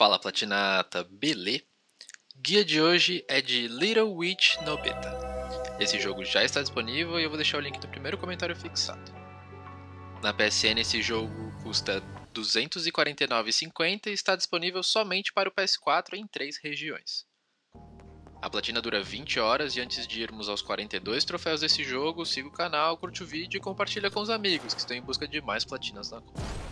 Fala Platinata, belê? Guia de hoje é de Little Witch no Beta. Esse jogo já está disponível e eu vou deixar o link no primeiro comentário fixado. Na PSN esse jogo custa R$ 249,50 e está disponível somente para o PS4 em três regiões. A platina dura 20 horas e antes de irmos aos 42 troféus desse jogo, siga o canal, curte o vídeo e compartilha com os amigos que estão em busca de mais platinas na conta.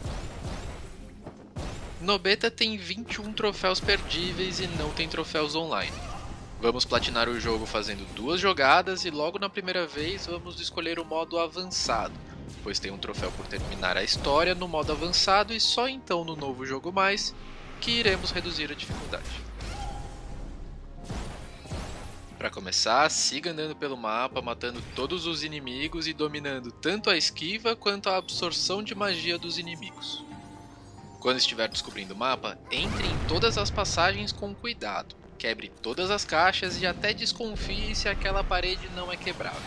No beta tem 21 troféus perdíveis e não tem troféus online. Vamos platinar o jogo fazendo duas jogadas e logo na primeira vez vamos escolher o modo avançado, pois tem um troféu por terminar a história no modo avançado e só então no novo jogo mais que iremos reduzir a dificuldade. Para começar, siga andando pelo mapa, matando todos os inimigos e dominando tanto a esquiva quanto a absorção de magia dos inimigos. Quando estiver descobrindo o mapa, entre em todas as passagens com cuidado, quebre todas as caixas e até desconfie se aquela parede não é quebrável,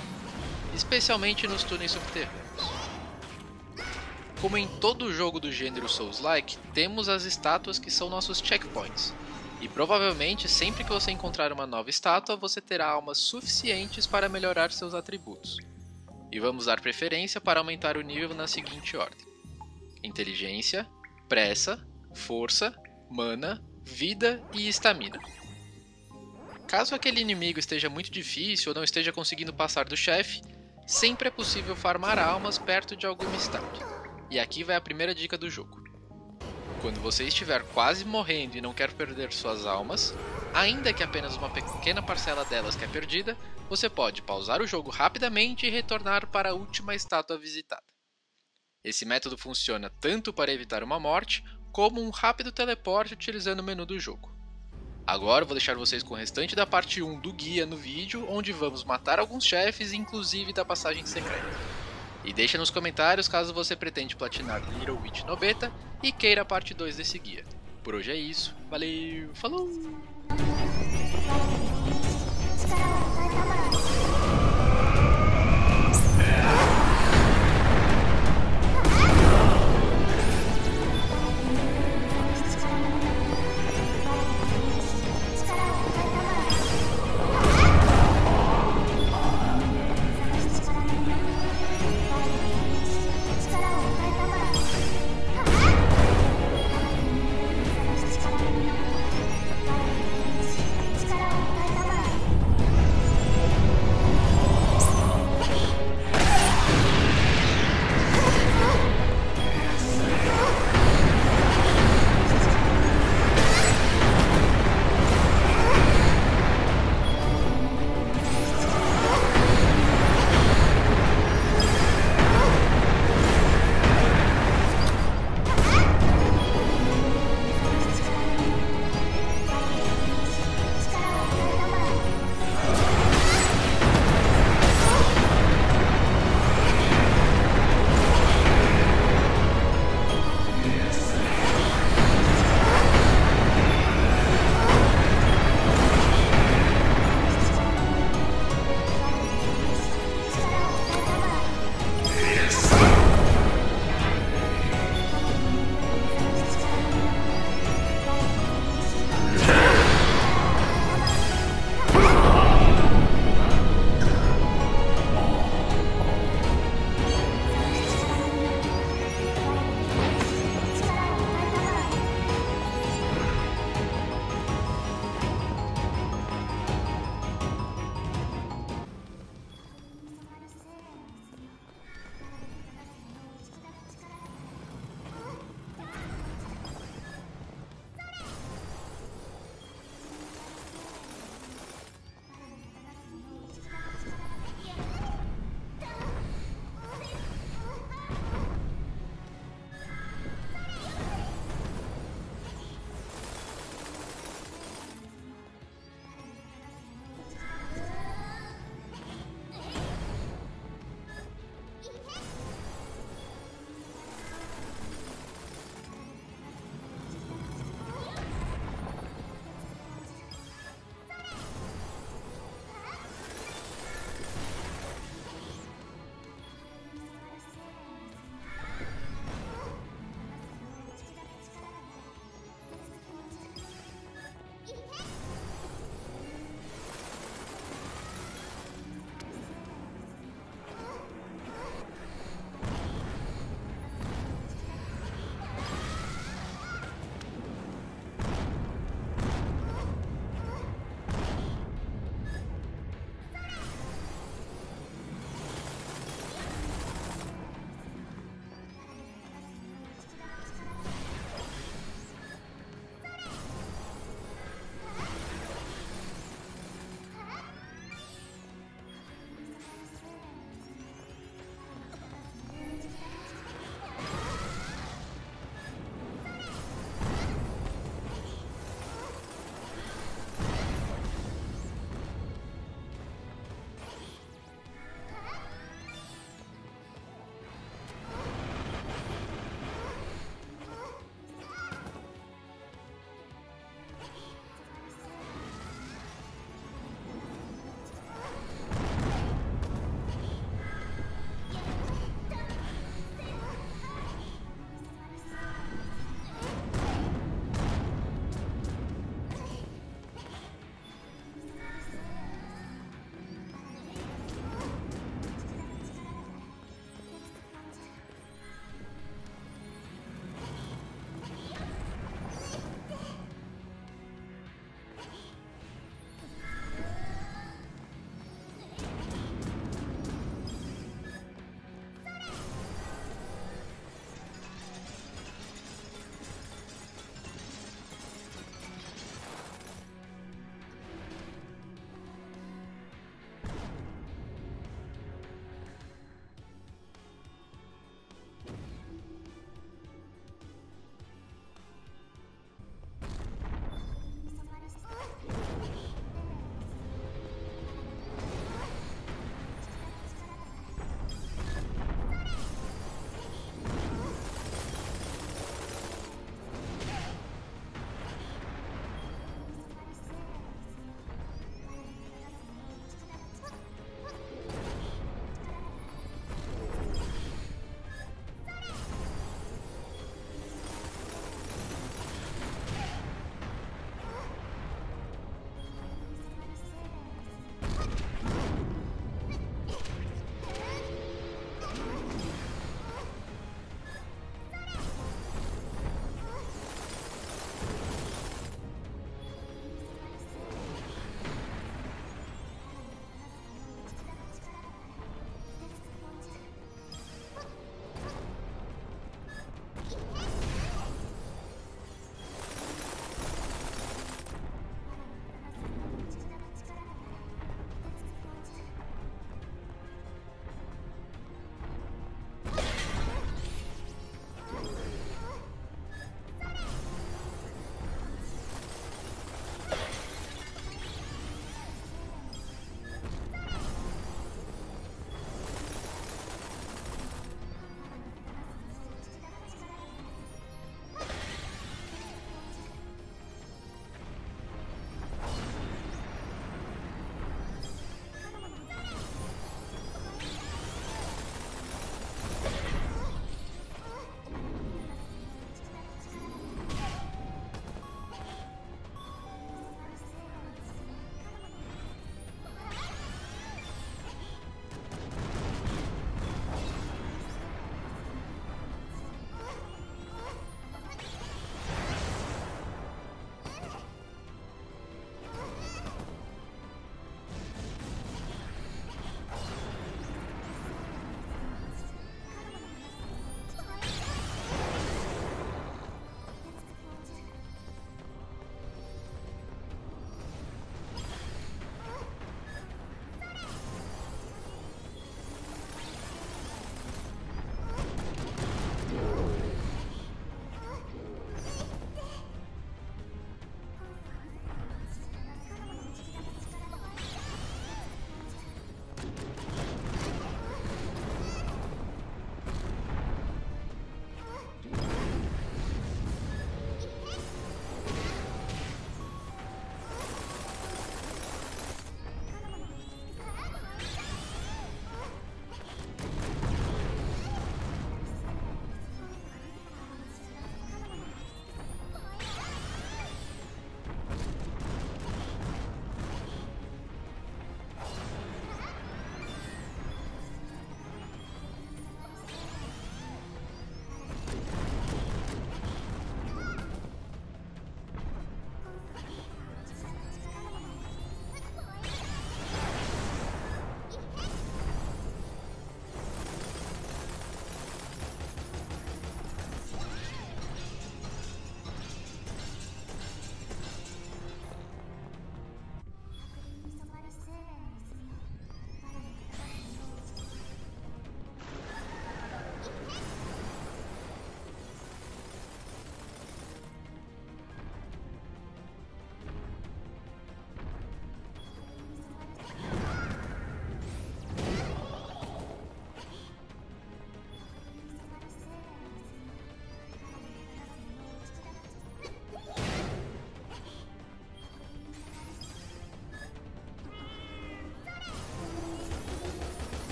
especialmente nos túneis subterrâneos. Como em todo jogo do gênero Souls-like, temos as estátuas que são nossos checkpoints, e provavelmente sempre que você encontrar uma nova estátua, você terá almas suficientes para melhorar seus atributos. E vamos dar preferência para aumentar o nível na seguinte ordem: Inteligência, pressa, força, mana, vida e estamina. Caso aquele inimigo esteja muito difícil ou não esteja conseguindo passar do chefe, sempre é possível farmar almas perto de alguma estátua. E aqui vai a primeira dica do jogo. Quando você estiver quase morrendo e não quer perder suas almas, ainda que apenas uma pequena parcela delas que é perdida, você pode pausar o jogo rapidamente e retornar para a última estátua visitada. Esse método funciona tanto para evitar uma morte, como um rápido teleporte utilizando o menu do jogo. Agora vou deixar vocês com o restante da parte 1 do guia no vídeo, onde vamos matar alguns chefes, inclusive da passagem secreta. E deixa nos comentários caso você pretende platinar Little Witch no beta e queira a parte 2 desse guia. Por hoje é isso, valeu, falou!